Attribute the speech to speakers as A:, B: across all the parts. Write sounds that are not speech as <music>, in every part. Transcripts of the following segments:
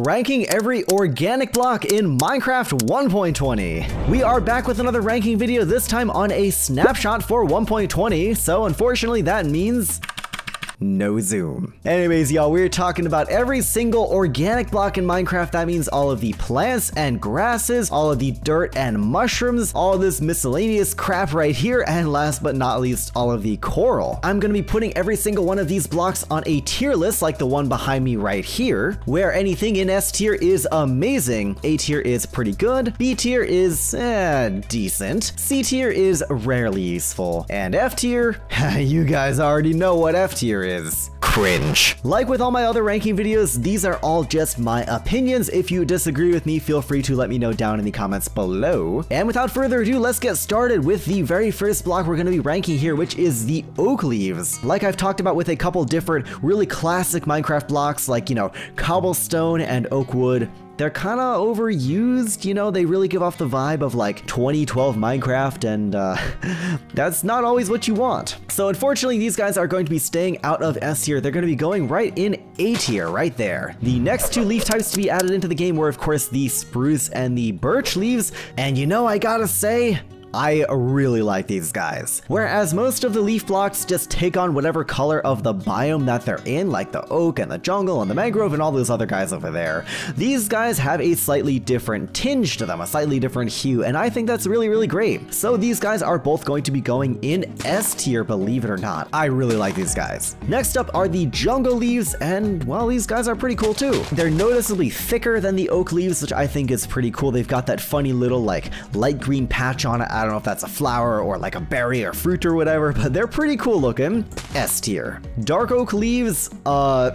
A: Ranking every organic block in Minecraft 1.20. We are back with another ranking video, this time on a snapshot for 1.20, so unfortunately that means no zoom. Anyways, y'all, we're talking about every single organic block in Minecraft. That means all of the plants and grasses, all of the dirt and mushrooms, all this miscellaneous crap right here, and last but not least, all of the coral. I'm gonna be putting every single one of these blocks on a tier list like the one behind me right here, where anything in S tier is amazing, A tier is pretty good, B tier is eh, decent, C tier is rarely useful, and F tier, <laughs> you guys already know what F tier is cringe. Like with all my other ranking videos, these are all just my opinions. If you disagree with me, feel free to let me know down in the comments below. And without further ado, let's get started with the very first block we're going to be ranking here, which is the oak leaves. Like I've talked about with a couple different really classic Minecraft blocks like, you know, cobblestone and oak wood, they're kind of overused, you know, they really give off the vibe of like 2012 Minecraft and uh, <laughs> that's not always what you want. So unfortunately, these guys are going to be staying out of S tier. They're going to be going right in A tier, right there. The next two leaf types to be added into the game were of course the spruce and the birch leaves. And you know, I gotta say, I really like these guys. Whereas most of the leaf blocks just take on whatever color of the biome that they're in, like the oak and the jungle and the mangrove and all those other guys over there, these guys have a slightly different tinge to them, a slightly different hue, and I think that's really, really great. So these guys are both going to be going in S tier, believe it or not. I really like these guys. Next up are the jungle leaves, and well, these guys are pretty cool too. They're noticeably thicker than the oak leaves, which I think is pretty cool. They've got that funny little like light green patch on it I don't know if that's a flower or like a berry or fruit or whatever, but they're pretty cool looking. S tier. Dark oak leaves, uh... <laughs>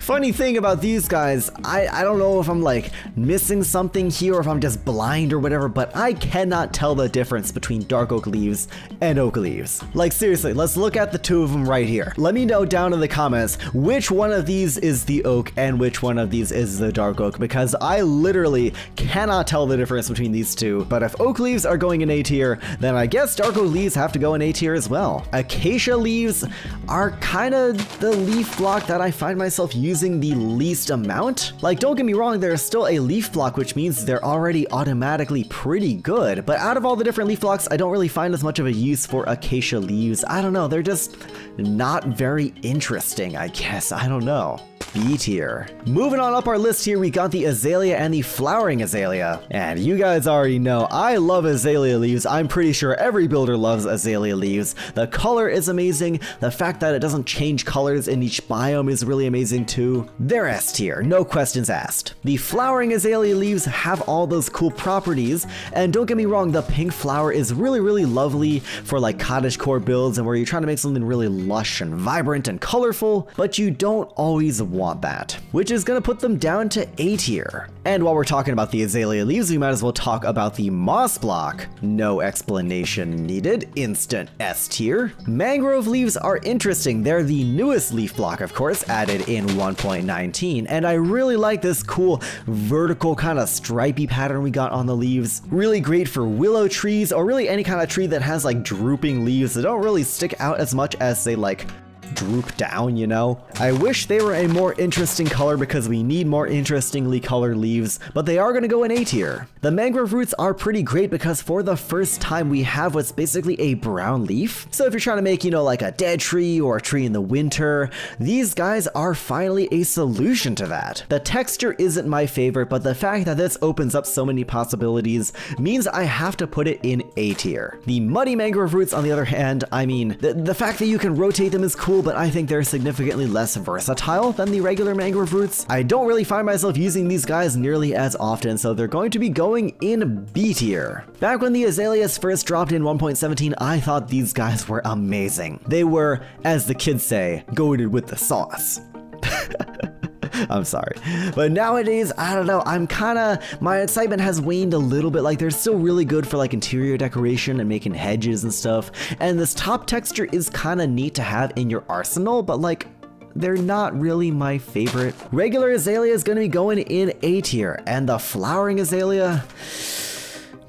A: Funny thing about these guys, I, I don't know if I'm like missing something here or if I'm just blind or whatever, but I cannot tell the difference between dark oak leaves and oak leaves. Like seriously, let's look at the two of them right here. Let me know down in the comments which one of these is the oak and which one of these is the dark oak because I literally cannot tell the difference between these two. But if oak leaves are going in A tier, then I guess dark oak leaves have to go in A tier as well. Acacia leaves are kind of the leaf block that I find myself using the least amount. Like, don't get me wrong, there's still a leaf block, which means they're already automatically pretty good. But out of all the different leaf blocks, I don't really find as much of a use for acacia leaves. I don't know, they're just not very interesting, I guess. I don't know. B tier. Moving on up our list here, we got the azalea and the flowering azalea. And you guys already know, I love azalea leaves. I'm pretty sure every builder loves azalea leaves. The color is amazing. The fact that it doesn't change colors in each biome is really amazing too. They're S tier, no questions asked. The flowering azalea leaves have all those cool properties. And don't get me wrong, the pink flower is really, really lovely for like cottage core builds and where you're trying to make something really lush and vibrant and colorful, but you don't always want want that, which is going to put them down to A tier. And while we're talking about the azalea leaves, we might as well talk about the moss block. No explanation needed, instant S tier. Mangrove leaves are interesting. They're the newest leaf block, of course, added in 1.19, and I really like this cool vertical kind of stripy pattern we got on the leaves. Really great for willow trees, or really any kind of tree that has like drooping leaves that don't really stick out as much as say like droop down, you know? I wish they were a more interesting color because we need more interestingly colored leaves, but they are gonna go in A tier. The mangrove roots are pretty great because for the first time we have what's basically a brown leaf. So if you're trying to make, you know, like a dead tree or a tree in the winter, these guys are finally a solution to that. The texture isn't my favorite, but the fact that this opens up so many possibilities means I have to put it in A tier. The muddy mangrove roots, on the other hand, I mean, the, the fact that you can rotate them is cool, but I think they're significantly less versatile than the regular mangrove roots. I don't really find myself using these guys nearly as often, so they're going to be going in B tier. Back when the azaleas first dropped in 1.17, I thought these guys were amazing. They were, as the kids say, goaded with the sauce. <laughs> <laughs> I'm sorry. But nowadays, I don't know, I'm kind of, my excitement has waned a little bit. Like, they're still really good for like interior decoration and making hedges and stuff. And this top texture is kind of neat to have in your arsenal, but like, they're not really my favorite. Regular azalea is going to be going in A tier, and the flowering azalea,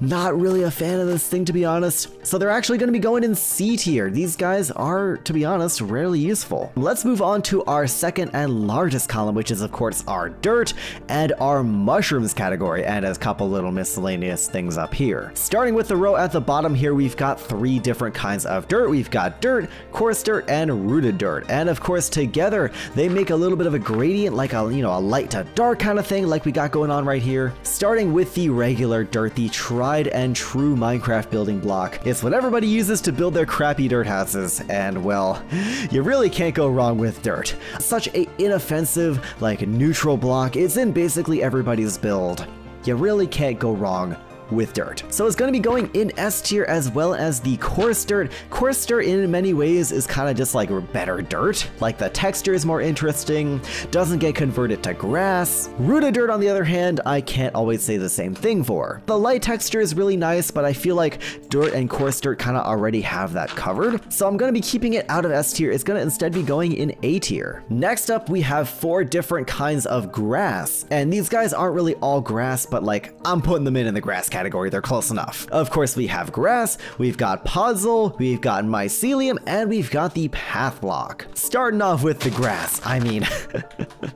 A: not really a fan of this thing to be honest. So they're actually going to be going in C tier. These guys are, to be honest, rarely useful. Let's move on to our second and largest column, which is of course our dirt and our mushrooms category, and a couple little miscellaneous things up here. Starting with the row at the bottom here, we've got three different kinds of dirt. We've got dirt, coarse dirt, and rooted dirt. And of course, together, they make a little bit of a gradient, like a, you know, a light to dark kind of thing, like we got going on right here. Starting with the regular dirt, the tried and true Minecraft building block. It's what everybody uses to build their crappy dirt houses, and well, you really can't go wrong with dirt. Such a inoffensive, like neutral block, it's in basically everybody's build. You really can't go wrong with dirt. So it's going to be going in S tier as well as the coarse dirt. Coarse dirt in many ways is kind of just like better dirt. Like the texture is more interesting, doesn't get converted to grass. Rooted dirt on the other hand, I can't always say the same thing for. The light texture is really nice, but I feel like dirt and coarse dirt kind of already have that covered. So I'm going to be keeping it out of S tier. It's going to instead be going in A tier. Next up, we have four different kinds of grass. And these guys aren't really all grass, but like I'm putting them in in the grass category, they're close enough. Of course, we have grass, we've got podzol, we've got Mycelium, and we've got the Path Block. Starting off with the grass, I mean,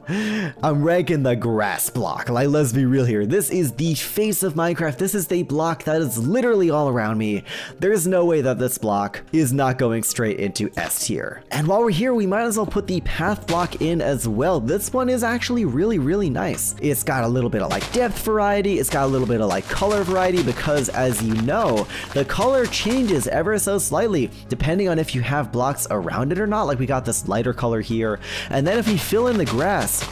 A: <laughs> I'm ranking the grass block. Like, let's be real here. This is the face of Minecraft. This is the block that is literally all around me. There's no way that this block is not going straight into S tier. And while we're here, we might as well put the path block in as well. This one is actually really, really nice. It's got a little bit of like depth variety. It's got a little bit of like color variety because as you know, the color changes ever so slightly depending on if you have blocks around it or not. Like we got this lighter color here. And then if we fill in the grass,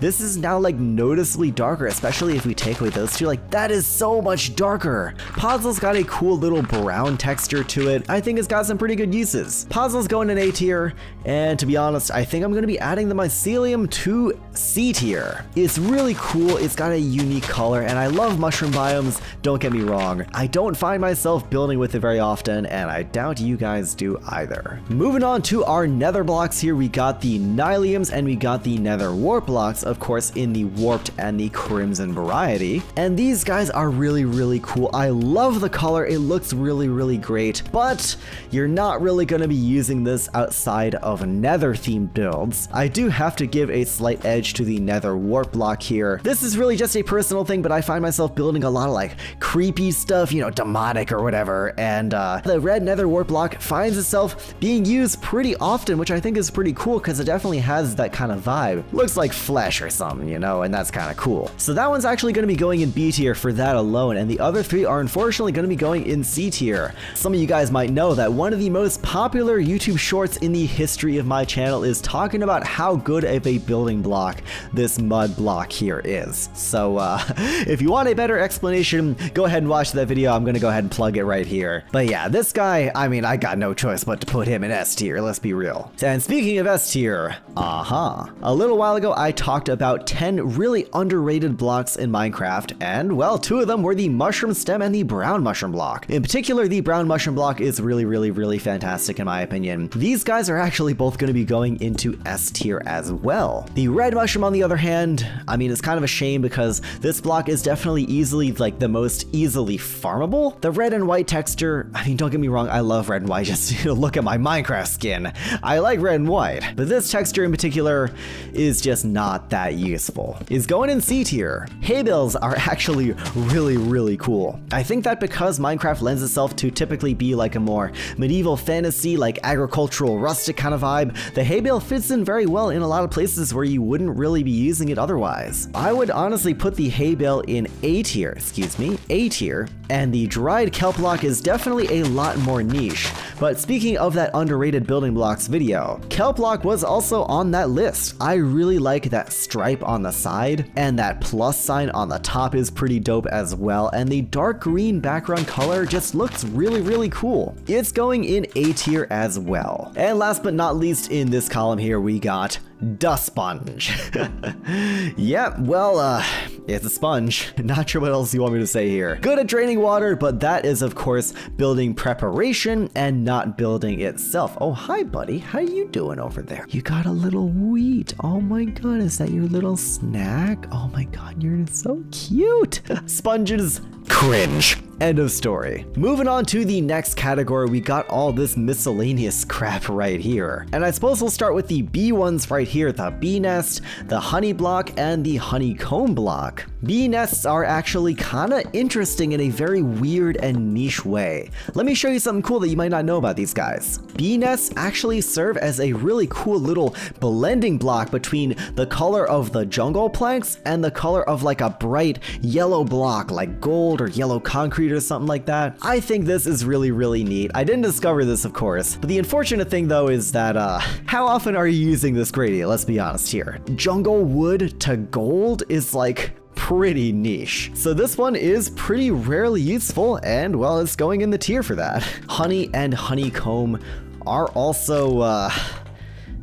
A: this is now like noticeably darker, especially if we take away those two. Like that is so much darker. Podzol's got a cool little brown texture to it. I think it's got some pretty good uses. Podzol's going in A tier, and to be honest, I think I'm gonna be adding the Mycelium to C tier. It's really cool, it's got a unique color, and I love mushroom biomes, don't get me wrong. I don't find myself building with it very often, and I doubt you guys do either. Moving on to our nether blocks here, we got the Nyliums and we got the nether wart blocks of course, in the Warped and the Crimson variety. And these guys are really, really cool. I love the color. It looks really, really great, but you're not really going to be using this outside of Nether themed builds. I do have to give a slight edge to the Nether Wart block here. This is really just a personal thing, but I find myself building a lot of like creepy stuff, you know, demonic or whatever. And uh, the red Nether Wart block finds itself being used pretty often, which I think is pretty cool because it definitely has that kind of vibe. Looks like or something, you know, and that's kind of cool. So that one's actually going to be going in B tier for that alone, and the other three are unfortunately going to be going in C tier. Some of you guys might know that one of the most popular YouTube shorts in the history of my channel is talking about how good of a building block this mud block here is. So uh, <laughs> if you want a better explanation, go ahead and watch that video. I'm going to go ahead and plug it right here. But yeah, this guy, I mean, I got no choice but to put him in S tier, let's be real. And speaking of S tier, uh-huh. A little while ago, I talked about 10 really underrated blocks in Minecraft, and well, two of them were the mushroom stem and the brown mushroom block. In particular, the brown mushroom block is really, really, really fantastic in my opinion. These guys are actually both going to be going into S tier as well. The red mushroom, on the other hand, I mean, it's kind of a shame because this block is definitely easily like the most easily farmable. The red and white texture, I mean, don't get me wrong, I love red and white, <laughs> just look at my Minecraft skin. I like red and white, but this texture in particular is just not that useful. Is going in C tier. Hay bales are <laughs> actually really, really cool. I think that because Minecraft lends itself to typically be like a more medieval fantasy, like agricultural rustic kind of vibe, the hay bale fits in very well in a lot of places where you wouldn't really be using it otherwise. I would honestly put the hay bale in A tier, excuse me, A tier, and the dried kelp block is definitely a lot more niche. But speaking of that underrated building blocks video, kelp block was also on that list. I really like that stripe on the side, and that plus sign on the top is pretty dope as well, and the dark green background color just looks really, really cool. It's going in A tier as well. And last but not least in this column here, we got Dust Sponge. <laughs> yeah, well, uh, it's a sponge. <laughs> Not sure what else you want me to say here. Good at draining water, but that is, of course, building preparation and not building itself. Oh, hi, buddy. How you doing over there? You got a little wheat. Oh my god, is that your little snack? Oh my god, you're so cute. <laughs> Sponges cringe. End of story. Moving on to the next category, we got all this miscellaneous crap right here. And I suppose we'll start with the bee ones right here, the bee nest, the honey block, and the honeycomb block. Bee nests are actually kinda interesting in a very weird and niche way. Let me show you something cool that you might not know about these guys. Bee nests actually serve as a really cool little blending block between the color of the jungle planks and the color of like a bright yellow block like gold or yellow concrete or something like that. I think this is really, really neat. I didn't discover this, of course, but the unfortunate thing though is that, uh, <laughs> how often are you using this gradient? Let's be honest here. Jungle wood to gold is like pretty niche. So this one is pretty rarely useful and well, it's going in the tier for that. <laughs> Honey and honeycomb are also, uh,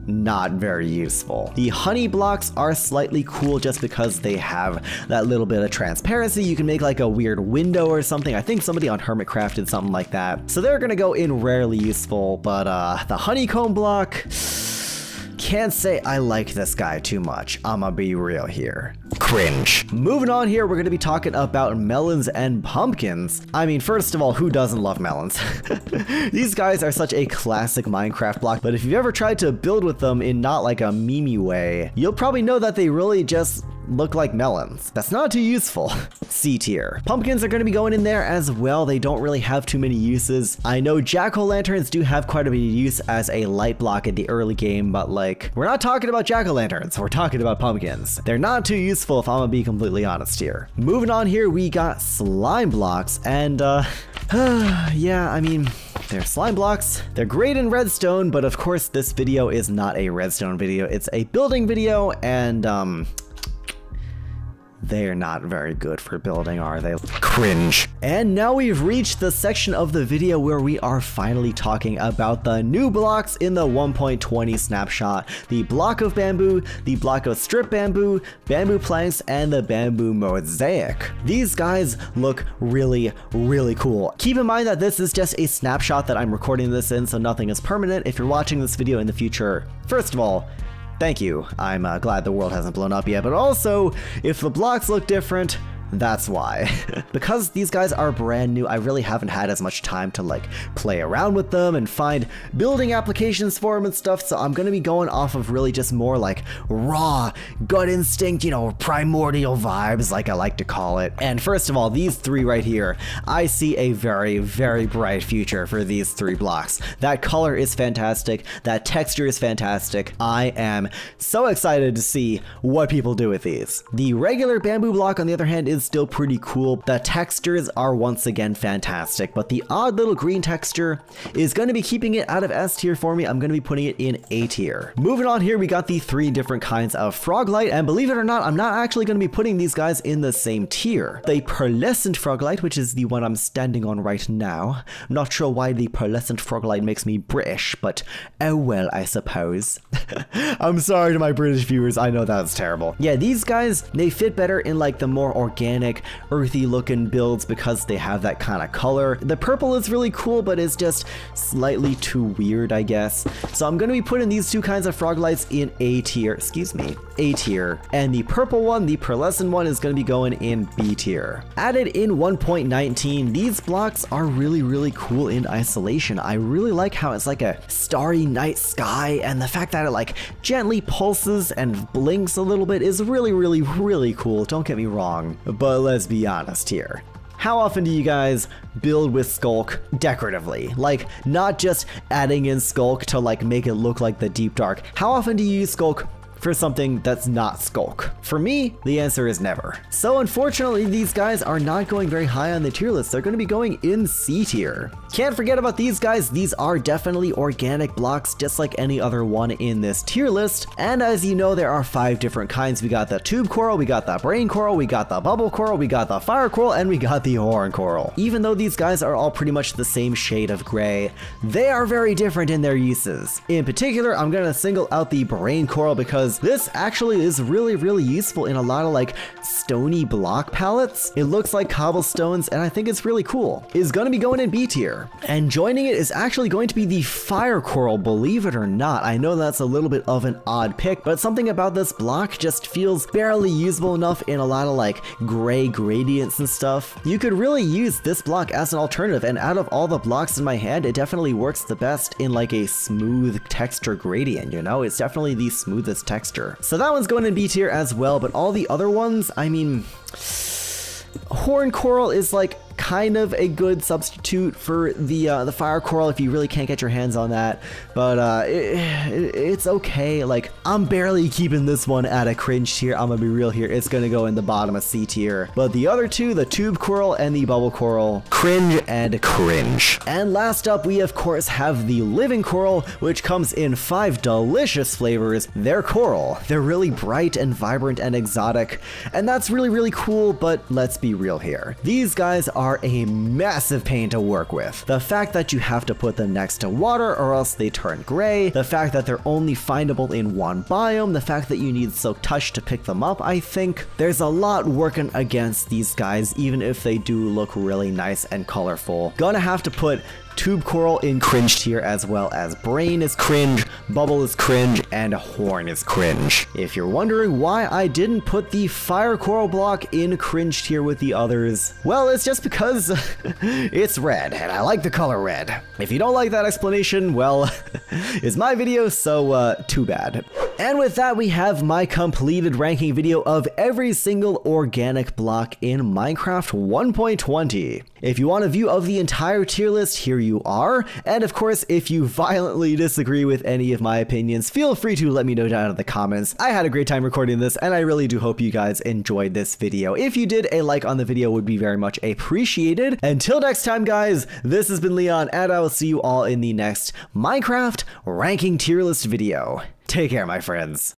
A: not very useful. The honey blocks are slightly cool just because they have that little bit of transparency. You can make like a weird window or something. I think somebody on Hermitcraft did something like that. So they're gonna go in rarely useful, but uh, the honeycomb block, <sighs> can't say I like this guy too much. I'ma be real here. Cringe. Moving on here, we're gonna be talking about melons and pumpkins. I mean, first of all, who doesn't love melons? <laughs> These guys are such a classic Minecraft block, but if you've ever tried to build with them in not like a meme way, you'll probably know that they really just look like melons. That's not too useful. <laughs> C tier. Pumpkins are going to be going in there as well. They don't really have too many uses. I know jack-o'-lanterns do have quite a bit of use as a light block in the early game, but like, we're not talking about jack-o'-lanterns. We're talking about pumpkins. They're not too useful if I'm gonna be completely honest here. Moving on here, we got slime blocks and uh, <sighs> yeah, I mean, they're slime blocks. They're great in redstone, but of course this video is not a redstone video. It's a building video and um, they're not very good for building, are they? Cringe. And now we've reached the section of the video where we are finally talking about the new blocks in the 1.20 snapshot. The block of bamboo, the block of stripped bamboo, bamboo planks, and the bamboo mosaic. These guys look really, really cool. Keep in mind that this is just a snapshot that I'm recording this in, so nothing is permanent. If you're watching this video in the future, first of all, Thank you. I'm uh, glad the world hasn't blown up yet, but also, if the blocks look different, that's why. <laughs> because these guys are brand new, I really haven't had as much time to like play around with them and find building applications for them and stuff, so I'm gonna be going off of really just more like raw, gut instinct, you know, primordial vibes, like I like to call it. And first of all, these three right here, I see a very, very bright future for these three blocks. That color is fantastic, that texture is fantastic. I am so excited to see what people do with these. The regular bamboo block, on the other hand, is still pretty cool. The textures are once again fantastic, but the odd little green texture is going to be keeping it out of S tier for me. I'm going to be putting it in A tier. Moving on here, we got the three different kinds of froglight, and believe it or not, I'm not actually going to be putting these guys in the same tier. The pearlescent froglight, which is the one I'm standing on right now. I'm not sure why the pearlescent froglight makes me British, but oh well, I suppose. <laughs> I'm sorry to my British viewers, I know that's terrible. Yeah, these guys, they fit better in like the more organic organic, earthy looking builds because they have that kind of color. The purple is really cool, but it's just slightly too weird, I guess. So I'm going to be putting these two kinds of frog lights in A tier, excuse me, A tier. And the purple one, the pearlescent one, is going to be going in B tier. Added in 1.19, these blocks are really, really cool in isolation. I really like how it's like a starry night sky, and the fact that it like gently pulses and blinks a little bit is really, really, really cool. Don't get me wrong. But let's be honest here. How often do you guys build with Sculk decoratively? Like, not just adding in Sculk to like make it look like the Deep Dark. How often do you use Sculk for something that's not Sculk? For me, the answer is never. So unfortunately, these guys are not going very high on the tier list. They're going to be going in C tier. Can't forget about these guys. These are definitely organic blocks, just like any other one in this tier list. And as you know, there are five different kinds. We got the tube coral, we got the brain coral, we got the bubble coral, we got the fire coral, and we got the horn coral. Even though these guys are all pretty much the same shade of gray, they are very different in their uses. In particular, I'm going to single out the brain coral because because this actually is really, really useful in a lot of like stony block palettes. It looks like cobblestones and I think it's really cool. Is to be going in B tier. And joining it is actually going to be the fire coral, believe it or not. I know that's a little bit of an odd pick, but something about this block just feels barely usable enough in a lot of like gray gradients and stuff. You could really use this block as an alternative and out of all the blocks in my hand, it definitely works the best in like a smooth texture gradient, you know? It's definitely the smoothest texture. So that one's going in B tier as well, but all the other ones, I mean... Horn Coral is like kind of a good substitute for the uh, the fire coral if you really can't get your hands on that. But uh, it, it, it's okay. Like I'm barely keeping this one at a cringe tier. I'm gonna be real here. It's gonna go in the bottom of C tier. But the other two, the tube coral and the bubble coral, cringe and cringe. And last up, we of course have the living coral, which comes in five delicious flavors. They're coral. They're really bright and vibrant and exotic, and that's really really cool. But let's be real here. These guys are are a massive pain to work with. The fact that you have to put them next to water or else they turn gray, the fact that they're only findable in one biome, the fact that you need Silk Touch to pick them up, I think there's a lot working against these guys even if they do look really nice and colorful. Gonna have to put Tube Coral in cringe tier as well as Brain is cringe, Bubble is cringe, and Horn is cringe. If you're wondering why I didn't put the Fire Coral block in cringe tier with the others, well, it's just because <laughs> it's red, and I like the color red. If you don't like that explanation, well, <laughs> it's my video, so uh, too bad. And with that, we have my completed ranking video of every single organic block in Minecraft 1.20. If you want a view of the entire tier list, here you are. And of course, if you violently disagree with any of my opinions, feel free to let me know down in the comments. I had a great time recording this, and I really do hope you guys enjoyed this video. If you did, a like on the video would be very much appreciated. Until next time, guys, this has been Leon, and I will see you all in the next Minecraft ranking tier list video. Take care, my friends.